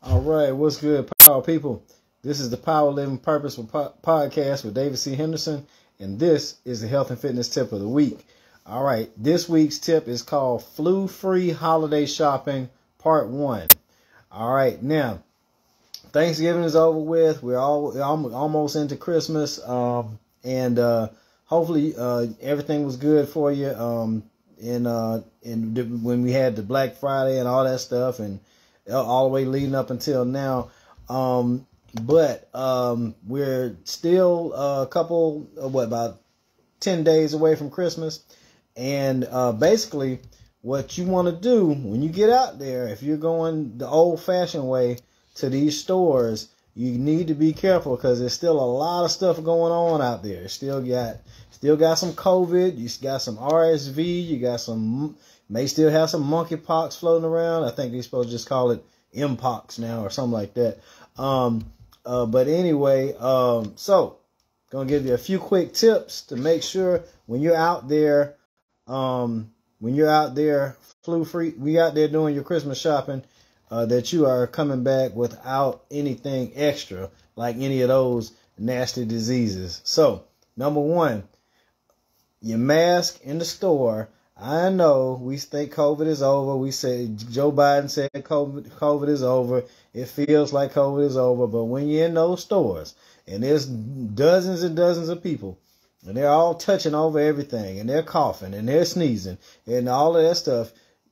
All right, what's good, power people? This is the Power Living Purposeful po- podcast with David C. Henderson, and this is the health and fitness tip of the week. All right, this week's tip is called Flu Free Holiday Shopping Part 1. All right, now, Thanksgiving is over with. We're all almost into Christmas, um, and uh, hopefully uh, everything was good for you. Um, in uh, in when we had the Black Friday and all that stuff, and all the way leading up until now. Um, but um, we're still a couple, uh, what about ten days away from Christmas, and uh, basically, what you want to do when you get out there, if you're going the old-fashioned way to these stores, you need to be careful because there's still a lot of stuff going on out there. Still got, still got some COVID. You got some RSV. You got some may still have some monkeypox floating around. I think they're supposed to just call it mpox now or something like that. Um, uh, but anyway, um, so gonna give you a few quick tips to make sure when you're out there, um, when you're out there flu free, we out there doing your Christmas shopping, uh, that you are coming back without anything extra like any of those nasty diseases. So number one, your mask in the store I know we think COVID is over. We said Joe Biden said COVID, COVID is over. It feels like COVID is over. But when you're in those stores and there's dozens and dozens of people and they're all touching over everything and they're coughing and they're sneezing and all of that stuff,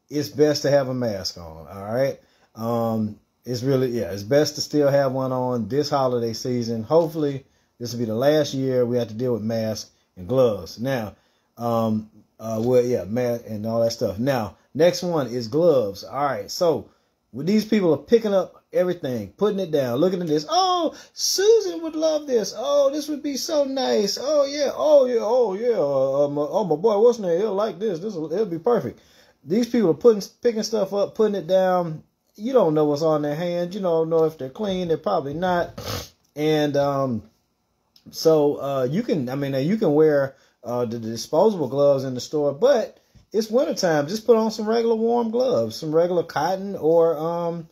it's best to have a mask on. All right. Um, it's really, yeah, it's best to still have one on this holiday season. Hopefully this will be the last year we have to deal with masks and gloves. Now, um, uh, well, yeah, mat and all that stuff. Now, next one is gloves. All right, so when these people are picking up everything, putting it down, looking at this. Oh, Susan would love this. Oh, this would be so nice. Oh yeah. Oh yeah. Oh yeah. Uh, my, oh my boy, what's name? He'll like this. This will it'll be perfect. These people are putting picking stuff up, putting it down. You don't know what's on their hands. You don't know if they're clean. They're probably not. And um, so uh, you can. I mean, you can wear uh, the disposable gloves in the store, but it's wintertime. Just put on some regular warm gloves, some regular cotton or um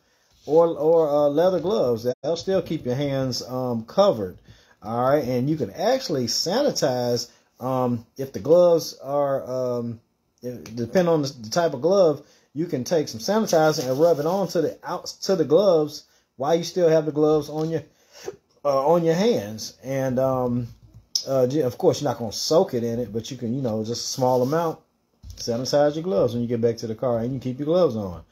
or or uh, leather gloves. That'll still keep your hands um covered. All right, and you can actually sanitize um if the gloves are um if, depend on the, the type of glove. You can take some sanitizer and rub it onto the out to the gloves while you still have the gloves on your uh, on your hands, and um, uh, of course, you're not going to soak it in it, but you can, you know, just a small amount. Sanitize your gloves when you get back to the car, and you keep your gloves on.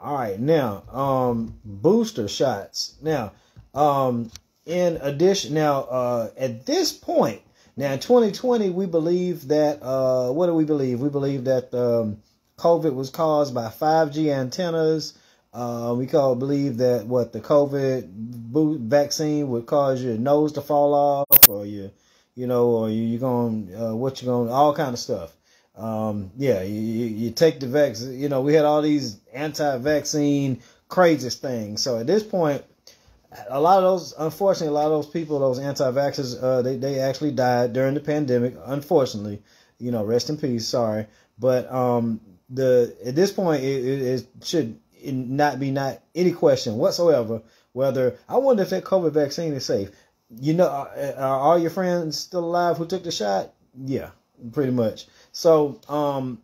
All right, now um, booster shots. Now, um, in addition, now uh, at this point, now in 2020, we believe that uh, what do we believe? We believe that um, COVID was caused by 5G antennas. Uh, we call believe that what the COVID vaccine would cause your nose to fall off or your you know, or you, are going, uh, what you're going, all kind of stuff. Um, yeah, you, you take the vaccine, you know, we had all these anti-vaccine crazy things. So at this point, a lot of those, unfortunately, a lot of those people, those anti-vaxxers, uh, they, they actually died during the pandemic. Unfortunately, you know, rest in peace. Sorry. But, um, the, at this point, it, it, it should not be not any question whatsoever whether I wonder if that COVID vaccine is safe you know, are, are all your friends still alive who took the shot? Yeah, pretty much. So, um,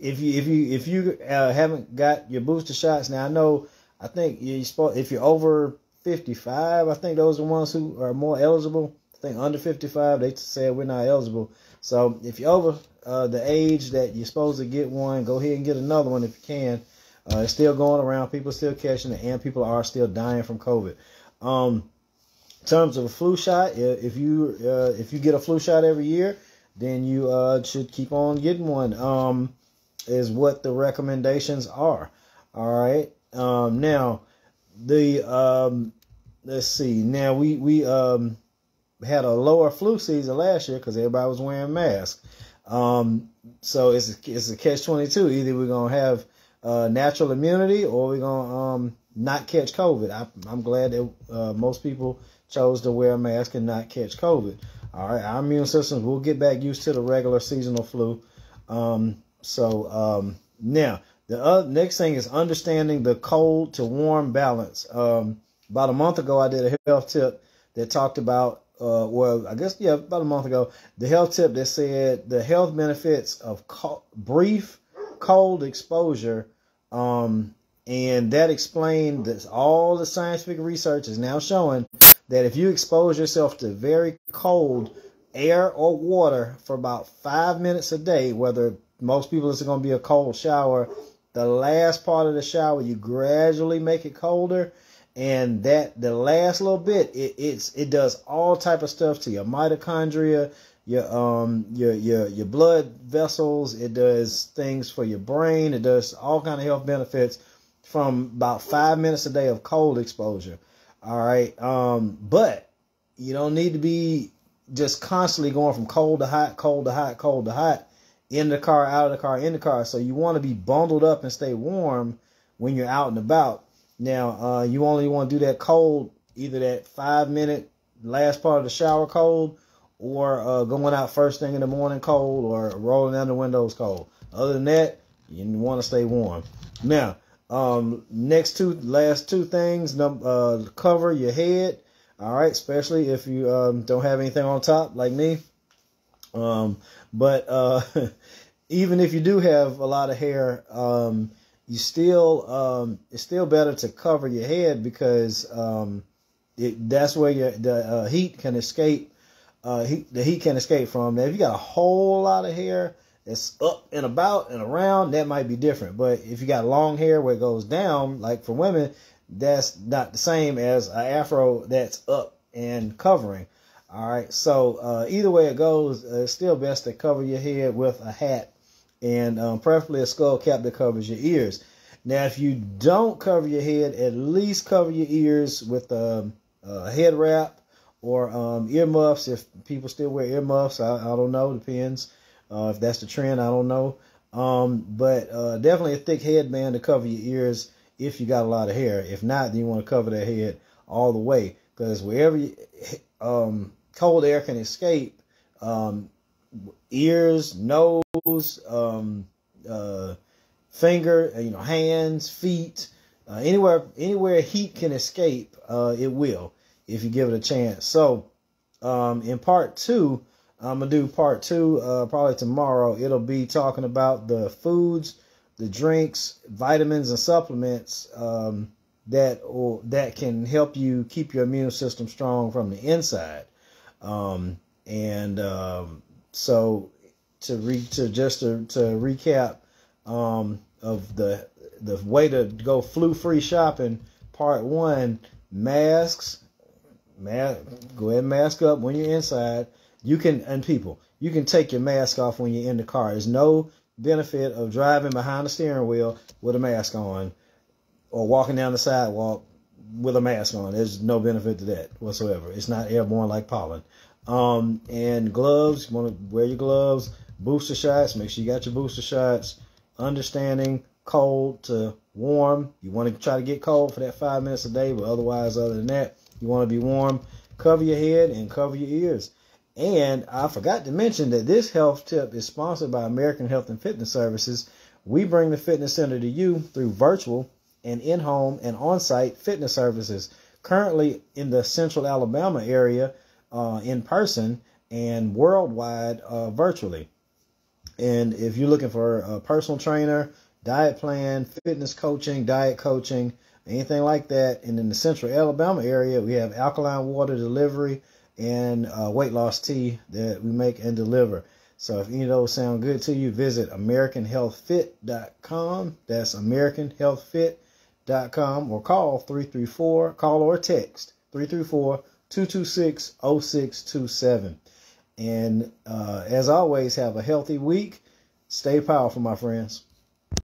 if you if you if you uh, haven't got your booster shots now, I know I think supposed if you're over 55, I think those are the ones who are more eligible. I think under 55, they said we're not eligible. So if you're over uh, the age that you're supposed to get one, go ahead and get another one if you can. Uh, it's still going around. People still catching it, and people are still dying from COVID. Um, terms of a flu shot, if you uh, if you get a flu shot every year, then you uh, should keep on getting one. Um, is what the recommendations are. All right. Um, now, the um, let's see. Now we we um, had a lower flu season last year because everybody was wearing masks. Um, so it's a, it's a catch twenty two. Either we're gonna have uh, natural immunity or we're gonna um, not catch COVID. I, am glad that uh, most people chose to wear a mask and not catch COVID. All right, our immune systems will get back used to the regular seasonal flu. Um, so um, now The other, next thing is understanding the cold to warm balance. Um, about a month ago, I did a health tip that talked about, uh, well, I guess, yeah, about a month ago, the health tip that said the health benefits of co- brief cold exposure. Um, and that explained that all the scientific research is now showing that if you expose yourself to very cold air or water for about five minutes a day, whether most people it's going to be a cold shower, the last part of the shower you gradually make it colder, and that the last little bit it, it's it does all type of stuff to your mitochondria, your um your your your blood vessels. It does things for your brain. It does all kind of health benefits from about five minutes a day of cold exposure. All right, um, but you don't need to be just constantly going from cold to hot, cold to hot, cold to hot, in the car, out of the car, in the car. So you want to be bundled up and stay warm when you're out and about. Now, uh, you only want to do that cold, either that five minute last part of the shower cold, or uh, going out first thing in the morning cold, or rolling down the windows cold. Other than that, you want to stay warm. Now, um, next two, last two things, uh, cover your head. All right, especially if you um, don't have anything on top like me. Um, but uh, even if you do have a lot of hair, um, you still um, it's still better to cover your head because um, it, that's where your the uh, heat can escape. Uh, heat, the heat can escape from. Now, if you got a whole lot of hair that's up and about and around, that might be different. But if you got long hair where it goes down, like for women, that's not the same as an afro that's up and covering. All right. So uh, either way it goes, uh, it's still best to cover your head with a hat and um, preferably a skull cap that covers your ears. Now, if you don't cover your head, at least cover your ears with um, a head wrap or um, earmuffs. If people still wear earmuffs, I, I don't know. Depends uh, if that's the trend. I don't know. Um, but uh, definitely a thick headband to cover your ears if you got a lot of hair. If not, then you want to cover that head all the way because wherever you, um, cold air can escape, um, ears, nose, um, uh, finger, uh, you know, hands, feet, uh, anywhere, anywhere heat can escape, uh, it will if you give it a chance. So, um, in part two, I'm gonna do part two, uh, probably tomorrow. It'll be talking about the foods, the drinks, vitamins, and supplements um, that or that can help you keep your immune system strong from the inside. Um, and um, so to re to just to, to recap um, of the the way to go flu free shopping. Part one: masks. Mask. Go ahead and mask up when you're inside. You can and people, you can take your mask off when you're in the car. There's no benefit of driving behind the steering wheel with a mask on or walking down the sidewalk with a mask on. There's no benefit to that whatsoever. It's not airborne like pollen. Um, and gloves, you want to wear your gloves, booster shots, make sure you got your booster shots, understanding cold to warm. You want to try to get cold for that five minutes a day, but otherwise, other than that, you want to be warm. Cover your head and cover your ears. And I forgot to mention that this health tip is sponsored by American Health and Fitness Services. We bring the fitness center to you through virtual and in home and on site fitness services. Currently in the central Alabama area, uh, in person and worldwide uh, virtually. And if you're looking for a personal trainer, diet plan, fitness coaching, diet coaching, anything like that, and in the central Alabama area, we have alkaline water delivery and uh, weight loss tea that we make and deliver. So if any of those sound good to you, visit AmericanHealthFit.com. That's AmericanHealthFit.com or call 334, call or text 334 226 0627. And uh, as always, have a healthy week. Stay powerful, my friends.